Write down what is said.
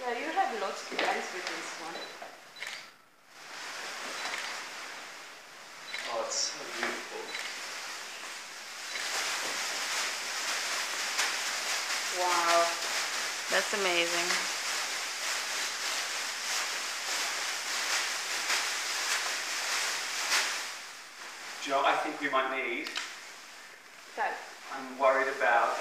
Yeah, you have lots to dance with this one. Oh, it's so beautiful. Wow. That's amazing. Do I think we might need? That. I'm worried about